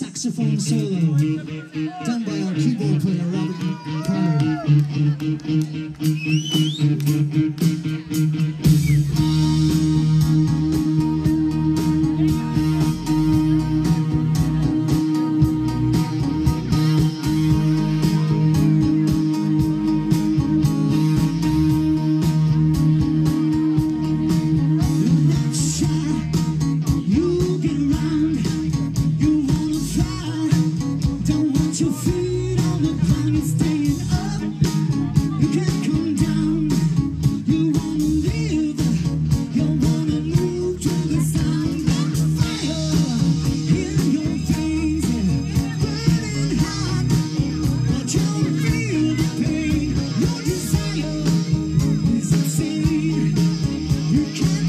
saxophone solo. Done by our keyboard player Robert you